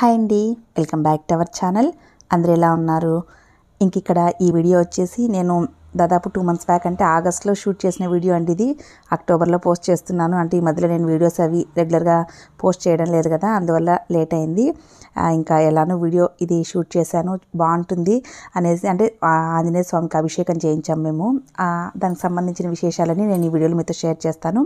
Hi అండి. Welcome back to our channel. అందరూ ఎలా ఉన్నారు? ఇంక ఇక్కడ ఈ వీడియో వచ్చేసి నేను దాదాపు టూ మంత్స్ బ్యాక్ అంటే ఆగస్ట్లో షూట్ చేసిన వీడియో అండి ఇది. అక్టోబర్లో పోస్ట్ చేస్తున్నాను. అంటే ఈ మధ్యలో నేను వీడియోస్ అవి రెగ్యులర్గా పోస్ట్ చేయడం లేదు కదా అందువల్ల లేట్ అయింది. ఇంకా ఎలానో వీడియో ఇది షూట్ చేశాను బాగుంటుంది అనేసి అంటే ఆ ఆంజనేయ స్వామికి అభిషేకం చేయించాం మేము. దానికి సంబంధించిన విశేషాలని నేను ఈ వీడియోలో మీతో షేర్ చేస్తాను.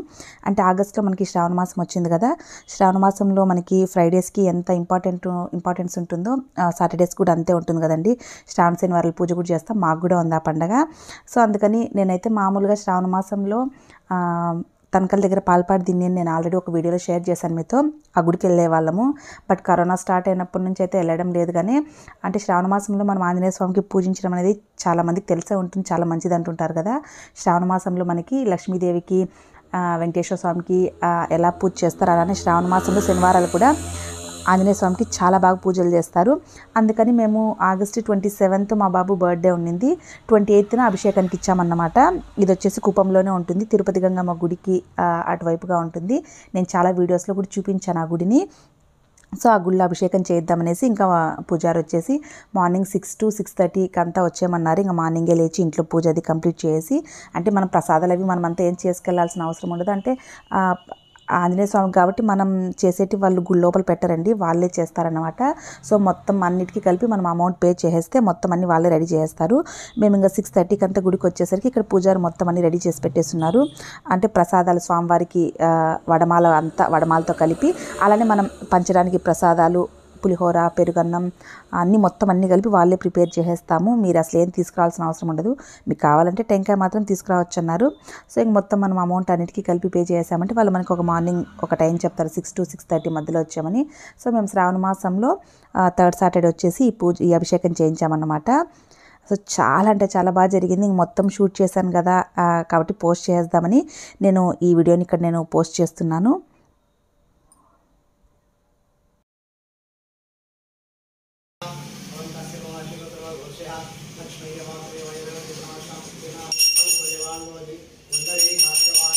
అంటే ఆగస్ట్లో మనకి శ్రావణ మాసం వచ్చింది కదా శ్రావణ మాసంలో మనకి ఫ్రైడేస్కి ఎంత ఇంపార్టెంట్ ఇంపార్టెన్స్ ఉంటుందో సాటర్డేస్ కూడా అంతే ఉంటుంది కదండి. శ్రావణ శనివారాలు పూజ కూడా చేస్తాం మాకు కూడా ఉంది ఆ పండగ. సో అందుకని నేనైతే మామూలుగా శ్రావణ మాసంలో తనకల దగ్గర పాల్పాడు దీన్ని నేను ఆల్రెడీ ఒక వీడియోలో షేర్ చేశాను మీతో. ఆ గుడికి వెళ్ళే వాళ్ళము. బట్ కరోనా స్టార్ట్ అయినప్పటి నుంచి అయితే వెళ్ళడం లేదు కానీ అంటే శ్రావణ మాసంలో మనం ఆంజనేయ స్వామికి పూజించడం అనేది చాలా మందికి తెలిసే ఉంటుంది చాలా మంచిది అంటుంటారు కదా. శ్రావణ మాసంలో మనకి లక్ష్మీదేవికి వెంకటేశ్వర స్వామికి ఎలా పూజ చేస్తారు? అలానే శ్రావణ మాసంలో శనివారాలు కూడా ఆంజనేయ స్వామికి చాలా బాగా పూజలు చేస్తారు. అందుకని మేము ఆగస్టు ట్వంటీ సెవెంత్ మా బాబు బర్త్డే ఉండింది ట్వంటీ ఎయిత్న అభిషేకానికి ఇచ్చామన్నమాట. ఇది వచ్చేసి కుప్పంలోనే ఉంటుంది. తిరుపతి గంగమ్మ గుడికి అటువైపుగా ఉంటుంది. నేను చాలా వీడియోస్లో కూడా చూపించాను ఆ గుడిని. సో ఆ గుళ్ళో అభిషేకం చేద్దామనేసి ఇంకా పూజారి వచ్చేసి మార్నింగ్ సిక్స్ టు సిక్స్ థర్టీకి అంతా వచ్చేయమన్నారు. ఇంకా మార్నింగే లేచి ఇంట్లో పూజ అది కంప్లీట్ చేసి అంటే మనం ప్రసాదాలు అవి మనం అంతా ఏం చేసుకెళ్ళాల్సిన అవసరం ఉండదు. అంటే ఆంజనేయ స్వామి కాబట్టి మనం చేసేటి వాళ్ళు గుడి లోపల పెట్టరండి వాళ్ళే చేస్తారన్నమాట. సో మొత్తం అన్నిటికీ కలిపి మనం అమౌంట్ పే చేసేస్తే మొత్తం అన్ని వాళ్ళే రెడీ చేస్తారు. మేము ఇంకా సిక్స్ థర్టీకి అంతా గుడికి వచ్చేసరికి ఇక్కడ పూజారు మొత్తం అన్ని రెడీ చేసి పెట్టేస్తున్నారు. అంటే ప్రసాదాలు స్వామివారికి వడమాల అంతా వడమాలతో కలిపి అలానే మనం పంచడానికి ప్రసాదాలు పులిహోర పెరుగన్నం అన్నీ మొత్తం అన్నీ కలిపి వాళ్ళే ప్రిపేర్ చేసేస్తాము. మీరు అసలు ఏం తీసుకురావాల్సిన అవసరం ఉండదు. మీకు కావాలంటే టెంకాయ మాత్రం తీసుకురావచ్చు అన్నారు. సో ఇంక మొత్తం మనం అమౌంట్ అన్నిటికీ కలిపి పే చేసామంటే వాళ్ళు మనకి ఒక మార్నింగ్ ఒక టైం చెప్తారు. సిక్స్ టు సిక్స్ థర్టీ మధ్యలో వచ్చామని. సో మేము శ్రావణ మాసంలో థర్డ్ సాటర్డే వచ్చేసి ఈ పూజ ఈ అభిషేకం చేయించామన్నమాట. సో చాలా అంటే చాలా బాగా జరిగింది. ఇంక మొత్తం షూట్ చేశాను కదా కాబట్టి పోస్ట్ చేద్దామని నేను ఈ వీడియోని ఇక్కడ నేను పోస్ట్ చేస్తున్నాను. पुरुषः लक्ष्मयवात्रयवयवेन विभाषां पुनः परिवान्वदि पुनरेकाश्यवा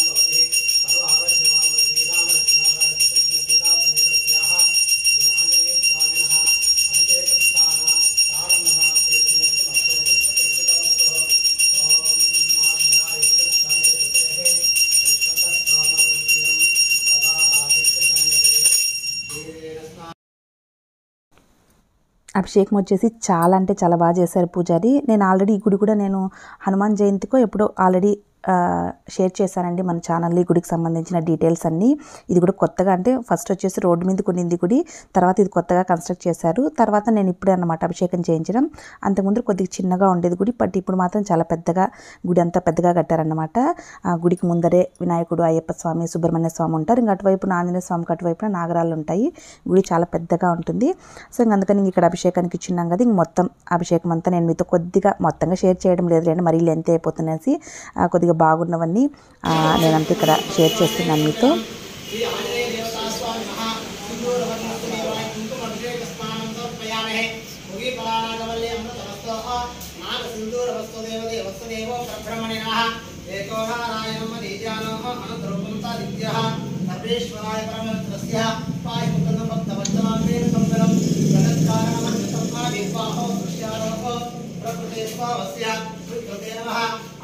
అభిషేకం వచ్చేసి చాలా అంటే చాలా బాగా చేశారు పూజారి. నేను ఆల్రెడీ ఈ గుడి కూడా నేను హనుమాన్ జయంతికో ఎప్పుడో ఆల్రెడీ షేర్ చేశానండి మన ఛానల్లో గుడికి సంబంధించిన డీటెయిల్స్ అన్నీ. ఇది కూడా కొత్తగా అంటే ఫస్ట్ వచ్చేసి రోడ్డు మీద కొనింది గుడి తర్వాత ఇది కొత్తగా కన్స్ట్రక్ట్ చేశారు. తర్వాత నేను ఇప్పుడే అన్నమాట అభిషేకం చేయించడం. అంతకుముందు కొద్దిగా చిన్నగా ఉండేది గుడి బట్ ఇప్పుడు మాత్రం చాలా పెద్దగా గుడి అంతా పెద్దగా కట్టారన్నమాట. ఆ గుడికి ముందరే వినాయకుడు అయ్యప్ప స్వామి సుబ్రహ్మణ్య స్వామి ఉంటారు. ఇంకా అటువైపు ఆంజనేయ స్వామికి అటువైపున నాగరాలు ఉంటాయి. గుడి చాలా పెద్దగా ఉంటుంది. సో ఇంక అందుకని ఇక్కడ అభిషేకానికి ఇచ్చిన్నాం కదా ఇంక మొత్తం అభిషేకం అంతా నేను మీతో కొద్దిగా మొత్తంగా షేర్ చేయడం లేదు లేండి మరీ లెంత్ అయిపోతున్నసి కొద్దిగా బాగున్నవన్నీ ఆ, నేనంతా ఇక్కడ షేర్ చేస్తున్నాను మీతో. సర్వేశ్వరాయ పరమేశ్వరస్య పాయ ముకుందం భక్తవత్సలాంబేన సంవత్సరం జగత్కారణమన్యతమ్మాదిర్వాహో దృశ్యారోహో ప్రకృతే స్వావస్య వికృతే నమః.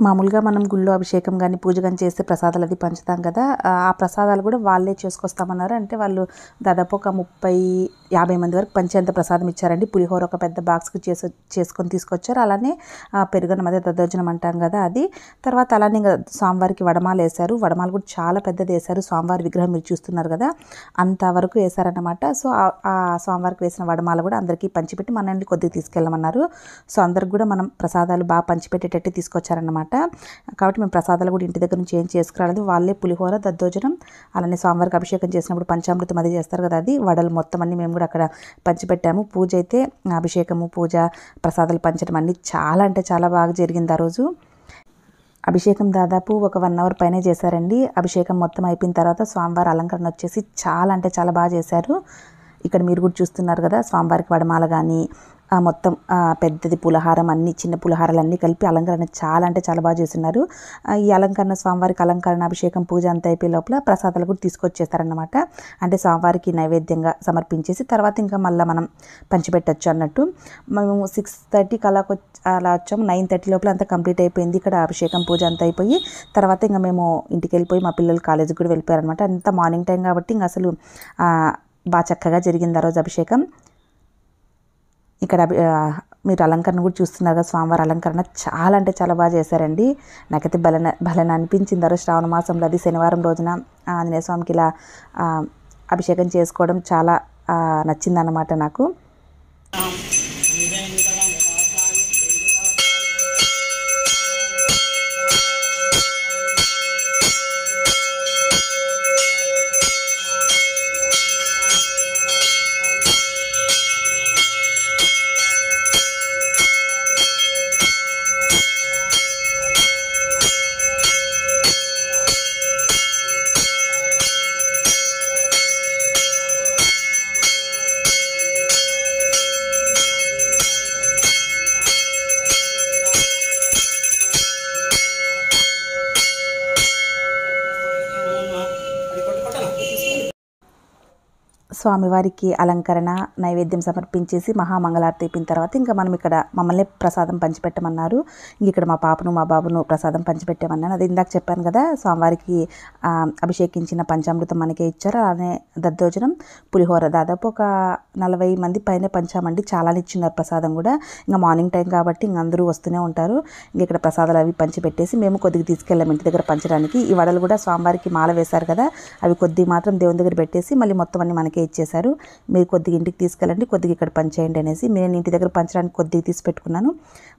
మామూలుగా మనం గుళ్ళో అభిషేకం కానీ పూజ కానీ చేస్తే ప్రసాదాలు అది పంచుతాం కదా ఆ ప్రసాదాలు కూడా వాళ్ళే చేసుకొస్తామన్నారు. అంటే వాళ్ళు దాదాపు ఒక ముప్పై యాభై మంది వరకు పంచేంత ప్రసాదం ఇచ్చారండి. పులిహోర ఒక పెద్ద బాక్స్కి చేసు చేసుకొని తీసుకొచ్చారు. అలానే ఆ పెరుగన్నం అదే దద్దోజనం అంటాం కదా అది. తర్వాత అలానే ఇంకా స్వామివారికి వడమాల వేశారు. వడమాలు కూడా చాలా పెద్దది వేశారు. స్వామివారి విగ్రహం మీరు చూస్తున్నారు కదా అంతవరకు వేశారన్నమాట. సో ఆ- ఆ స్వామివారికి వేసిన వడమాల కూడా అందరికీ పంచిపెట్టి మనల్ని కొద్దిగా తీసుకెళ్ళమన్నారు. సో అందరికి కూడా మనం ప్రసాదాలు బాగా పంచిపెట్టేటట్టు తీసుకొచ్చారన్నమాట. కాబట్టి మేము ప్రసాదాలు కూడా ఇంటి దగ్గర నుంచి ఏం చేసుకురాలేదు. వాళ్ళే పులిహోర దద్దోజనం అలానే స్వామివారికి అభిషేకం చేసినప్పుడు పంచామృతం అది చేస్తారు కదా అది. వడలు మొత్తం అన్ని మేము కూడా అక్కడ పంచిపెట్టాము. పూజ అయితే అభిషేకము పూజ ప్రసాదాలు పంచడం అన్నీ చాలా అంటే చాలా బాగా జరిగింది ఆ రోజు. అభిషేకం దాదాపు ఒక వన్ అవర్ పైనే చేశారండి. అభిషేకం మొత్తం అయిపోయిన తర్వాత స్వామివారి అలంకరణ వచ్చేసి చాలా అంటే చాలా బాగా చేశారు. ఇక్కడ మీరు కూడా చూస్తున్నారు కదా స్వామివారికి వడమాల కానీ మొత్తం పెద్దది పులహారం అన్ని చిన్న పులహారాలు అన్నీ కలిపి అలంకరణ చాలా అంటే చాలా బాగా చేస్తున్నారు. ఈ అలంకరణ స్వామివారికి అలంకరణ అభిషేకం పూజ అంతా అయిపోయే లోపల ప్రసాదాలు కూడా తీసుకొచ్చేస్తారన్నమాట. అంటే స్వామివారికి నైవేద్యంగా సమర్పించేసి తర్వాత ఇంకా మళ్ళీ మనం పంచిపెట్టచ్చు అన్నట్టు. మేము సిక్స్ థర్టీకి అలా అలా వచ్చాము. నైన్ థర్టీ లోపల అంతా కంప్లీట్ అయిపోయింది. ఇక్కడ అభిషేకం పూజ అంతా అయిపోయి తర్వాత ఇంకా మేము ఇంటికి వెళ్ళిపోయి మా పిల్లలు కాలేజీకి కూడా వెళ్ళిపోయారనమాట అంత మార్నింగ్ టైం కాబట్టి ఇంకా అసలు బాగా చక్కగా జరిగింది ఆ రోజు అభిషేకం. ఇక్కడ అభి- మీరు అలంకరణ కూడా చూస్తున్నారు కదా స్వామివారి అలంకరణ చాలా అంటే చాలా బాగా చేశారండి. నాకైతే బలన బలన అనిపించింది. రోజు శ్రావణ మాసంలో అది శనివారం రోజున ఆంజనేయ స్వామికి ఇలా అభిషేకం చేసుకోవడం చాలా నచ్చిందన్నమాట నాకు. స్వామివారికి అలంకరణ నైవేద్యం సమర్పించేసి మహామంగళారతి అయిపోయిన తర్వాత ఇంకా మనం ఇక్కడ మమ్మల్ని ప్రసాదం పంచిపెట్టమన్నారు. ఇంక ఇక్కడ మా పాపను మా బాబును ప్రసాదం పంచిపెట్టామన్నాను. అది ఇందాక చెప్పాను కదా స్వామివారికి అభిషేకించిన పంచామృతం మనకే ఇచ్చారు. అలానే దద్దోజనం పులిహోర. దాదాపు ఒక నలభై మంది పైన పంచామండి. చాలానే ఇచ్చినారు ప్రసాదం కూడా. ఇంకా మార్నింగ్ టైం కాబట్టి ఇంక అందరూ వస్తూనే ఉంటారు. ఇంక ఇక్కడ ప్రసాదాలు అవి పంచిపెట్టేసి మేము కొద్దిగా తీసుకెళ్ళాము ఇంటి దగ్గర పంచడానికి. ఈ వడలు కూడా స్వామివారికి మాల వేశారు కదా అవి కొద్ది మాత్రం దేవుని దగ్గర పెట్టేసి మళ్ళీ మొత్తం అన్ని మనకే ఇచ్చేశారు. మీరు కొద్దిగా ఇంటికి తీసుకెళ్ళండి కొద్దిగా ఇక్కడ పనిచేయండి అనేసి నేను ఇంటి దగ్గర పంచడానికి కొద్దిగా తీసి పెట్టుకున్నాను.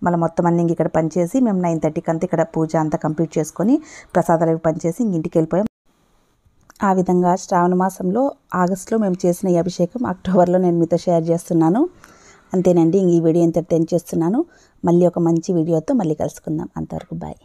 మళ్ళీ మొత్తం అన్ని ఇక్కడ పనిచేసి మేము నైన్ థర్టీకి అంతా ఇక్కడ పూజ అంతా కంప్లీట్ చేసుకొని ప్రసాదాలు పనిచేసి ఇంటికి వెళ్ళిపోయాం. ఆ విధంగా శ్రావణ మాసంలో ఆగస్టులో మేము చేసిన ఈ అభిషేకం అక్టోబర్లో నేను మీతో షేర్ చేస్తున్నాను. అంతేనండి ఈ వీడియో ఇంత టెన్ చేస్తున్నాను. మళ్ళీ ఒక మంచి వీడియోతో మళ్ళీ కలుసుకుందాం. అంతవరకు బాయ్.